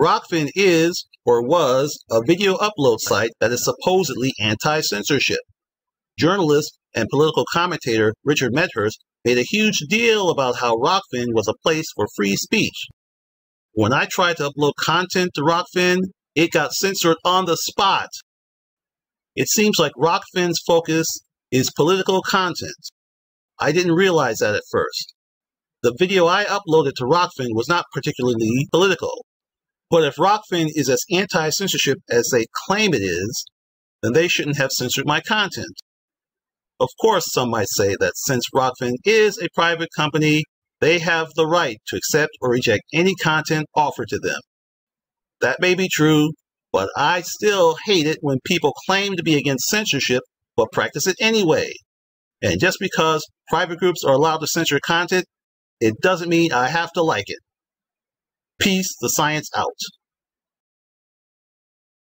Rokfin is, or was, a video upload site that is supposedly anti censorship. Journalist and political commentator Richard Medhurst made a huge deal about how Rokfin was a place for free speech. When I tried to upload content to Rokfin, it got censored on the spot. It seems like Rokfin's focus is political content. I didn't realize that at first. The video I uploaded to Rokfin was not particularly political. But if Rokfin is as anti censorship as they claim it is, then they shouldn't have censored my content. Of course, some might say that since Rokfin is a private company, they have the right to accept or reject any content offered to them. That may be true, but I still hate it when people claim to be against censorship but practice it anyway. And just because private groups are allowed to censor content, it doesn't mean I have to like it. Peace, the science out.